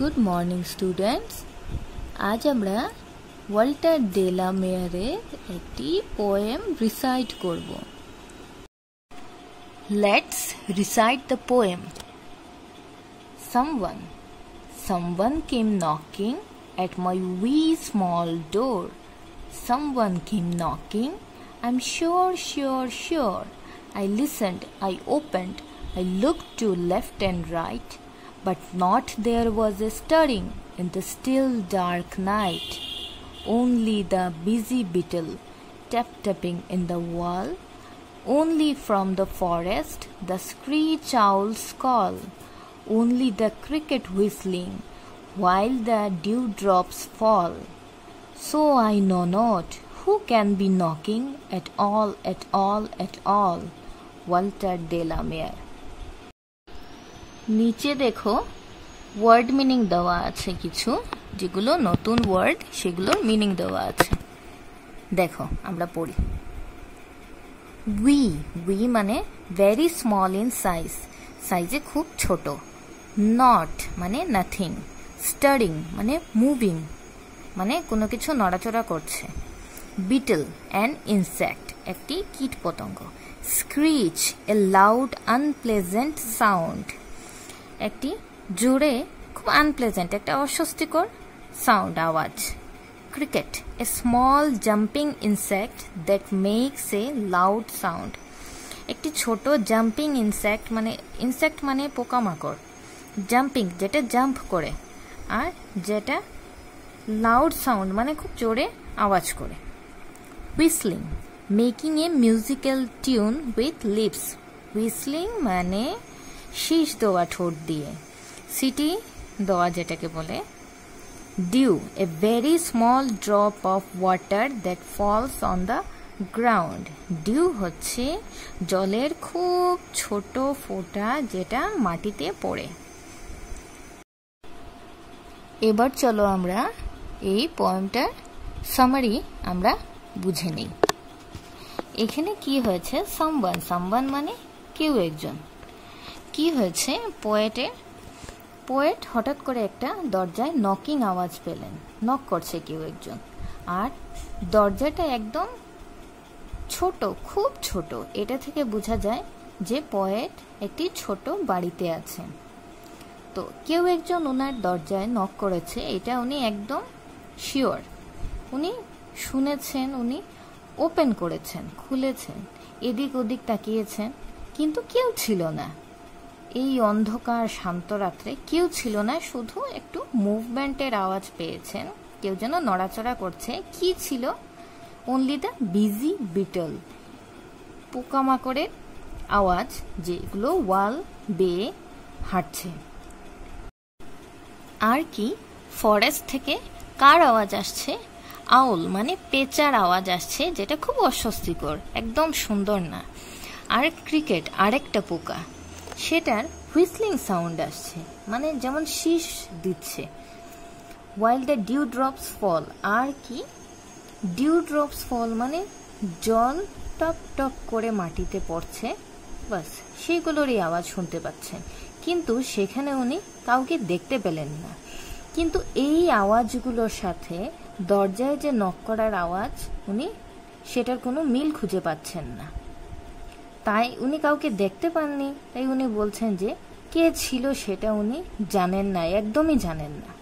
Good morning students আজ আমরা Walter ডেলা মেয়ারের একটি পোয়েম রিসাইট করব let's recite the poem someone someone came knocking at my wee small door. Someone came knocking. I'm sure, sure, sure. I listened, I opened, I looked to left and right, but not there was a stirring in the still dark night. Only the busy beetle tap tapping in the wall. Only from the forest the screech owl's call. Only the cricket whistling while the dewdrops fall. So I know not who can be knocking at all, at all, at all. Walter Delamere. নিচে দেখো word meaning দেওয়া আছে কিছু, যেগুলো নতুন word সেগুলোর meaning দেওয়া আছে। দেখো, আমরা পড়ি। উই উই মানে ভেরি স্মল ইন সাইজ সাইজে খুব ছোট। নট মানে নাথিং স্টারিং মানে মুভিং মানে কোনো কিছু নড়াচড়া করছে। বিটল অ্যান্ড ইনসেক্ট একটি কীট পতঙ্গ। Screech a loud unpleasant sound একটি জোরে খুব আনপ্লেজেন্ট একটা অস্বস্তিকর সাউন্ড আওয়াজ। Cricket a small jumping insect that makes a loud sound একটি ছোট জাম্পিং ইনসেক্ট মানে ইনসেক্ট মানে পোকামাকড়। জাম্পিং যেটা জাম্প করে, আর যেটা লাউড সাউন্ড মানে খুব জোরে আওয়াজ করে। Whistling making a musical tune with lips whistling মানে শীষ দেওয়া ঠোঁট দিয়ে। সিটি দেওয়া যেটাকে বলে dew a very small drop of water that falls on the ground dew হচ্ছে জলের খুব ছোট ফোঁটা যেটা মাটিতে পড়ে। এবার চলো আমরা এই পয়েমটার সামারি আমরা বুঝে নিই। এখানে কি হয়েছে? সামবান সামবান মানে কেউ একজন। কি হয়েছে? পোয়েটে পোয়েট হঠাৎ করে একটা দরজায় নকিং আওয়াজ পেলেন। নক করছে কেউ একজন। আর দরজাটা একদম ছোট, খুব ছোট। এটা থেকে বোঝা যায় যে পোয়েট একটি ছোট বাড়িতে আছেন। তো কেউ একজন ওনার দরজায় নক করেছে, এটা উনি একদম শিওর উনি শুনেছেন, উনি ওপেন করেছেন, খুলেছেন এদিক ওদিক তাকিয়েছেন, কিন্তু কেউ ছিল না। এই অন্ধকার শান্ত রাত্রে কেউ ছিল না, শুধু একটু মুভমেন্টের আওয়াজ পেয়েছেন। কেউ যেন নড়াচড়া করছে। কি ছিল? অনলি দ্য বিজি বিটল পোকামাকড়ের আওয়াজ, যেগুলো ওয়াল বেয়ে হাঁটছে। আর কি? ফরেস্ট থেকে কার আওয়াজ আসছে? আউল মানে পেঁচার আওয়াজ আসছে, যেটা খুব অস্বস্তিকর। একদম সুন্দর না। আর ক্রিকেট আরেকটা পোকা। সেটার হুইসলিং সাউন্ড আসছে। মানে যেমন শীষ দিচ্ছে। While the dew drops fall আর কি? ডিউ ড্রপস ফল মানে জল টপ টপ করে মাটিতে পড়ছে। বাস সেইগুলোরই আওয়াজ শুনতে পাচ্ছেন। কিন্তু সেখানে উনি কাউকে দেখতে পেলেন না। কিন্তু এই আওয়াজগুলোর সাথে দরজায় যে নক করার আওয়াজ, উনি সেটার কোনো মিল খুঁজে পাচ্ছেন না। তাই উনি কাউকে দেখতে পাননি। তাই উনি বলছেন যে, কে ছিল সেটা উনি জানেন না, একদমই জানেন না।